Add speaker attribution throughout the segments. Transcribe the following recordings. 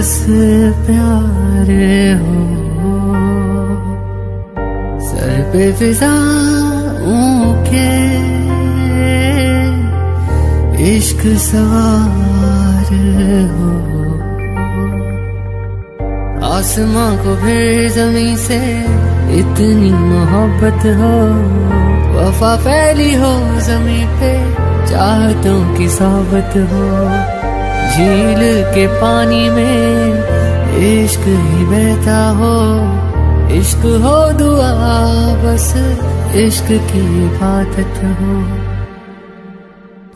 Speaker 1: بس پیار ہو۔ سر پہ فضاؤں کے عشق سوار ہو۔ آسماں کو پھر زمین سے اتنی محبت ہو۔ وفا پھیلی ہو زمین پہ، چاہتوں کی صحبت ہو۔ جھیل کے پانی میں عشق ہی بہتا ہو، عشق ہو دعا، بس عشق کی عبادت ہو۔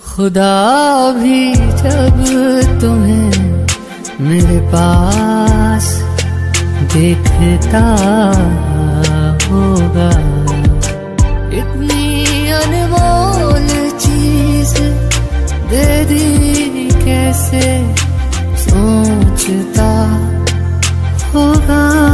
Speaker 1: خدا بھی جب تمہیں میرے پاس دیکھتا ہوگا۔ کیسے سوچتا ہوگا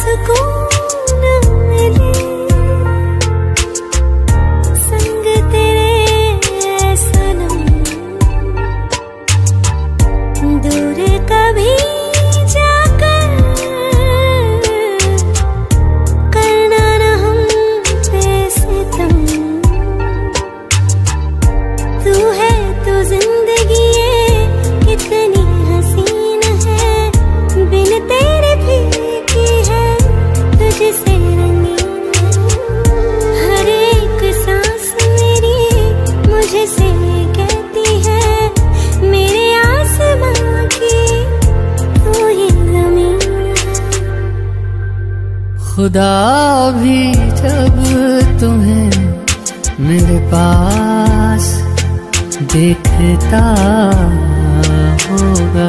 Speaker 2: سکوں
Speaker 1: خدا بھی جب تمہیں میرے پاس دیکھتا ہوگا۔